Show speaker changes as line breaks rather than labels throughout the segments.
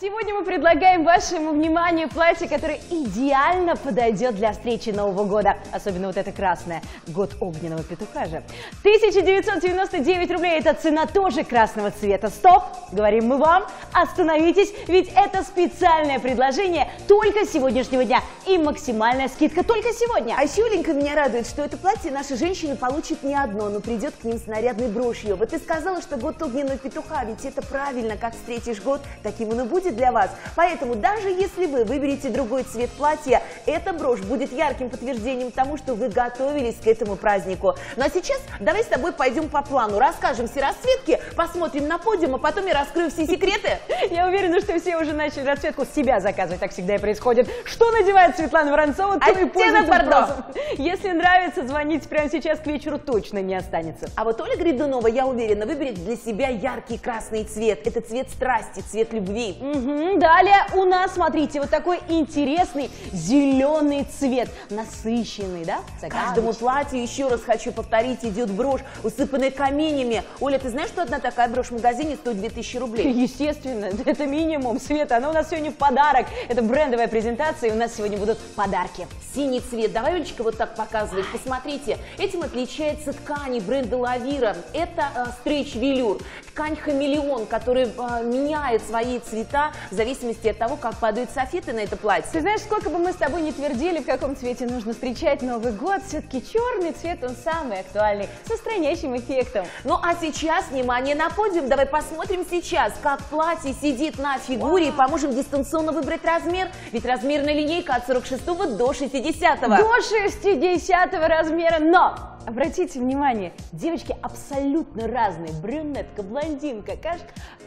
Сегодня мы предлагаем вашему вниманию платье, которое идеально подойдет для встречи Нового года. Особенно вот это красное. Год огненного петуха же. 1999 рублей – это цена тоже красного цвета. Стоп! Говорим мы вам. Остановитесь, ведь это специальное предложение только сегодняшнего дня. И максимальная скидка только сегодня.
А еще, Оленька, меня радует, что это платье наши женщины получат не одно, но придет к ним с нарядной брошью. Вот ты сказала, что год огненного петуха, ведь это правильно, как встретишь год, таким он и будет для вас. Поэтому даже если вы выберете другой цвет платья, эта брошь будет ярким подтверждением тому, что вы готовились к этому празднику. Ну а сейчас давай с тобой пойдем по плану, расскажем все расцветки, посмотрим на подиум, а потом я раскрою все секреты.
Я уверена, что все уже начали расцветку с себя заказывать, так всегда и происходит. Что надевает Светлана Воронцова,
Оттенок бордо.
Если нравится, звоните прямо сейчас, к вечеру точно не останется.
А вот Оля Гридунова, я уверена, выберет для себя яркий красный цвет. Это цвет страсти, цвет любви.
Мгм. Далее у нас, смотрите, вот такой интересный зеленый цвет, насыщенный, да?
Каждому
Загадочный.
платью, еще раз хочу повторить, идет брошь, усыпанная каменями. Оля, ты знаешь, что одна такая брошь в магазине стоит 2000 рублей?
Естественно, это минимум, Света, она у нас сегодня в подарок. Это брендовая презентация, и у нас сегодня будут подарки.
Синий цвет. Давай, Олечка, вот так показывать. Посмотрите, этим отличается ткани бренда Лавира. Это э, стрейч-велюр. Ткань хамелеон, который э, меняет свои цвета в зависимости от того, как падают софеты на это платье.
Ты знаешь, сколько бы мы с тобой не твердили, в каком цвете нужно встречать Новый год, все-таки черный цвет, он самый актуальный, со странящим эффектом.
Ну а сейчас, внимание на подиум, давай посмотрим сейчас, как платье сидит на фигуре и поможем дистанционно выбрать размер, ведь размерная линейка от 46 до 60 -го.
До 60 размера, но Обратите внимание, девочки абсолютно разные. Брюнетка, блондинка, каш...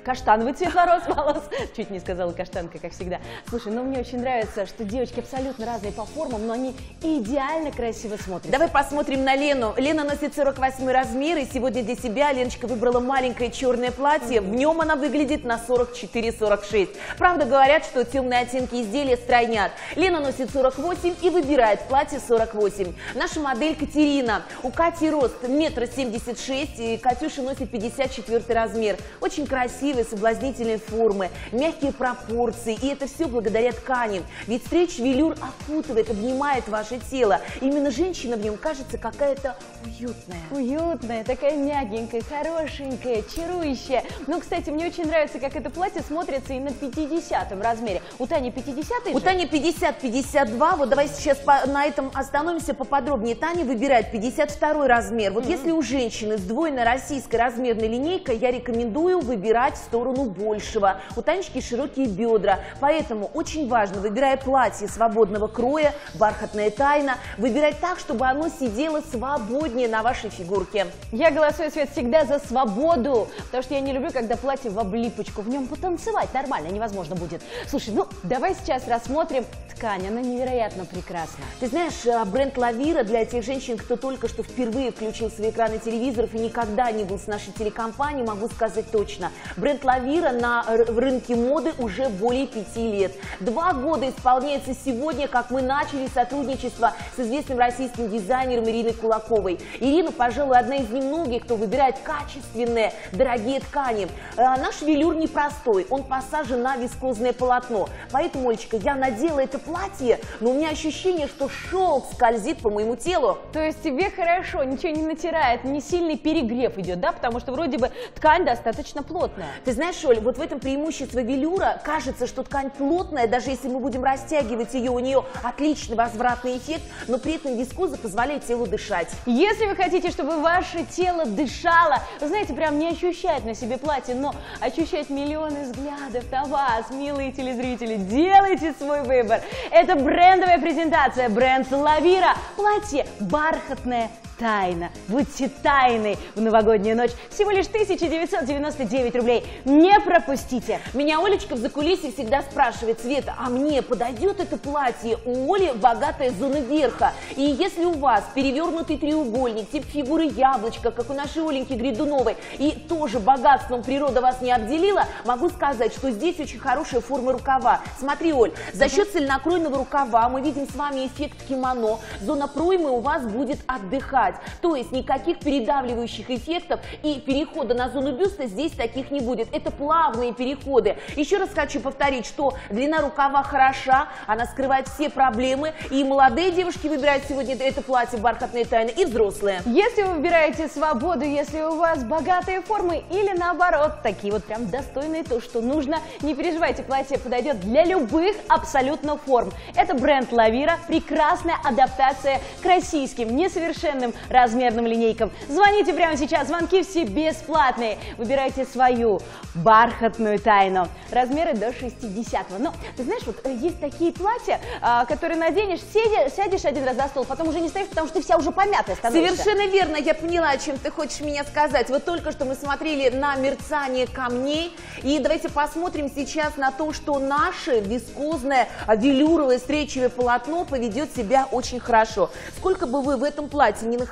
каштановый цвет волос, волос. Чуть не сказала каштанка, как всегда. Слушай, ну мне очень нравится, что девочки абсолютно разные по формам, но они идеально красиво смотрятся.
Давай посмотрим на Лену. Лена носит 48 размер, и сегодня для себя Леночка выбрала маленькое черное платье. В нем она выглядит на 44-46. Правда, говорят, что темные оттенки изделия стройнят. Лена носит 48 и выбирает платье 48. Наша модель Катерина. У Кати рост метр семьдесят шесть, и Катюша носит 54 размер. Очень красивые, соблазнительные формы, мягкие пропорции, и это все благодаря ткани. Ведь стрейч велюр окутывает, обнимает ваше тело. Именно женщина в нем кажется какая-то уютная.
Уютная, такая мягенькая, хорошенькая, чарующая. Ну, кстати, мне очень нравится, как это платье смотрится и на 50 размере. У Тани 50
У Тани 50-52, вот давай сейчас по- на этом остановимся поподробнее. Таня выбирает 52 размер. Вот если у женщины сдвоенная российская размерная линейка, я рекомендую выбирать в сторону большего. У Танечки широкие бедра, поэтому очень важно, выбирая платье свободного кроя, бархатная тайна, выбирать так, чтобы оно сидело свободнее на вашей фигурке.
Я голосую, Свет, всегда за свободу, потому что я не люблю, когда платье в облипочку. В нем потанцевать нормально невозможно будет. Слушай, ну давай сейчас рассмотрим ткань, она невероятно прекрасна.
Ты знаешь, э, бренд Лавира для тех женщин, кто только что впервые включил свои экраны телевизоров и никогда не был с нашей телекомпанией, могу сказать точно. Бренд Лавира на рынке моды уже более пяти лет. Два года исполняется сегодня, как мы начали сотрудничество с известным российским дизайнером Ириной Кулаковой. Ирина, пожалуй, одна из немногих, кто выбирает качественные, дорогие ткани. Э, Наш велюр непростой, он посажен на вискозное полотно. Поэтому, Олечка, я надела это платье, но у меня ощущение, что шелк скользит по моему телу.
То есть тебе хорошо, ничего не натирает, не сильный перегрев идет, да? Потому что вроде бы ткань достаточно плотная.
Ты знаешь, Оль, вот в этом преимущество велюра. Кажется, что ткань плотная, даже если мы будем растягивать ее, у нее отличный возвратный эффект, но при этом вискоза позволяет телу дышать.
Если вы хотите, чтобы ваше тело дышало, вы знаете, прям не ощущать на себе платье, но ощущать миллионы взглядов на вас, милые телезрители, делайте свой выбор. Это брендовая презентация, бренд Лавира, платье бархатное, тайна. Будьте тайны в новогоднюю ночь. Всего лишь 1999 рублей. Не пропустите.
Меня Олечка в закулисье всегда спрашивает, Света, а мне подойдет это платье? У Оли богатая зона верха. И если у вас перевернутый треугольник, тип фигуры яблочко, как у нашей Оленьки Гридуновой, и тоже богатством природа вас не обделила, могу сказать, что здесь очень хорошая форма рукава. Смотри, Оль, за счет цельнокройного рукава мы видим с вами эффект кимоно. Зона проймы у вас будет отдыхать. Облегать. То есть никаких передавливающих эффектов и перехода на зону бюста здесь таких не будет. Это плавные переходы. Еще раз хочу повторить, что длина рукава хороша, она скрывает все проблемы. И молодые девушки выбирают сегодня это платье бархатные тайны, и взрослые.
Если вы выбираете свободу, если у вас богатые формы или наоборот, такие вот прям достойные, то что нужно, не переживайте, платье подойдет для любых абсолютно форм. Это бренд Лавира, прекрасная адаптация к российским несовершенным размерным линейкам. Звоните прямо сейчас, звонки все бесплатные. Выбирайте свою бархатную тайну. Размеры до 60 -го. Но ты знаешь, вот э, есть такие платья, а, которые наденешь, сядешь, сядешь один раз за стол, потом уже не стоишь, потому что ты вся уже помятая становишься.
Совершенно верно, я поняла, о чем ты хочешь меня сказать. Вот только что мы смотрели на мерцание камней, и давайте посмотрим сейчас на то, что наше вискозное велюровое стречевое полотно поведет себя очень хорошо. Сколько бы вы в этом платье не находились,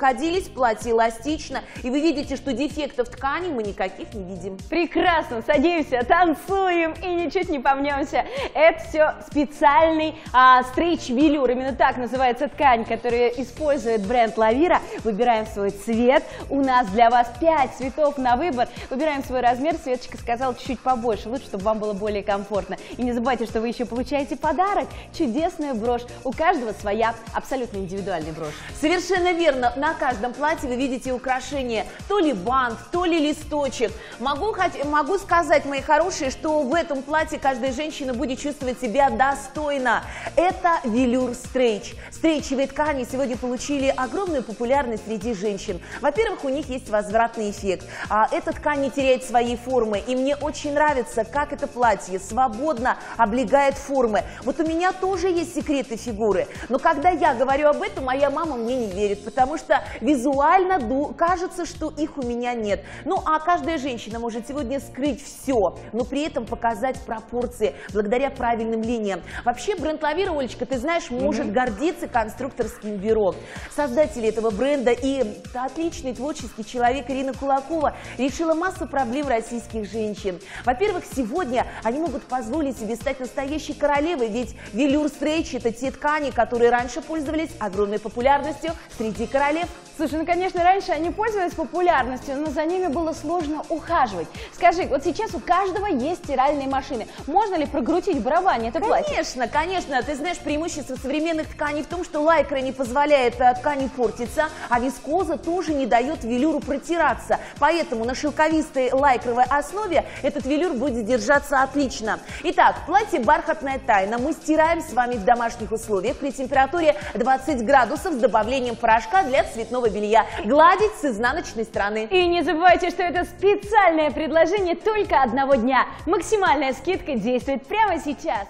платье эластично, и вы видите, что дефектов ткани мы никаких не видим.
Прекрасно, садимся, танцуем и ничуть не помнемся. Это все специальный а, стрейч-велюр, именно так называется ткань, которую использует бренд Лавира. Выбираем свой цвет, у нас для вас 5 цветов на выбор. Выбираем свой размер, Светочка сказала чуть-чуть побольше, лучше, чтобы вам было более комфортно. И не забывайте, что вы еще получаете подарок, чудесную брошь. У каждого своя абсолютно индивидуальная брошь.
Совершенно верно, на каждом платье вы видите украшение, то ли бант, то ли листочек. Могу, могу сказать, мои хорошие, что в этом платье каждая женщина будет чувствовать себя достойно. Это велюр стрейч. Стрейчевые ткани сегодня получили огромную популярность среди женщин. Во-первых, у них есть возвратный эффект. А эта ткань не теряет своей формы. И мне очень нравится, как это платье свободно облегает формы. Вот у меня тоже есть секреты фигуры. Но когда я говорю об этом, моя мама мне не верит, потому что визуально кажется, что их у меня нет. Ну, а каждая женщина может сегодня скрыть все, но при этом показать пропорции благодаря правильным линиям. Вообще бренд Лавира, Олечка, ты знаешь, может mm -hmm. гордиться конструкторским бюро. Создатели этого бренда и отличный творческий человек Ирина Кулакова решила массу проблем российских женщин. Во-первых, сегодня они могут позволить себе стать настоящей королевой, ведь велюр стрейч – это те ткани, которые раньше пользовались огромной популярностью среди королев.
Слушай, ну, конечно, раньше они пользовались популярностью, но за ними было сложно ухаживать. Скажи, вот сейчас у каждого есть стиральные машины. Можно ли прогрутить в барабане это
платье? Конечно, конечно. Ты знаешь, преимущество современных тканей в том, что лайкра не позволяет э, ткани портиться, а вискоза тоже не дает велюру протираться. Поэтому на шелковистой лайкровой основе этот велюр будет держаться отлично. Итак, платье «Бархатная тайна» мы стираем с вами в домашних условиях при температуре 20 градусов с добавлением порошка для цветного белья, гладить с изнаночной стороны.
И не забывайте, что это специальное предложение только одного дня. Максимальная скидка действует прямо сейчас.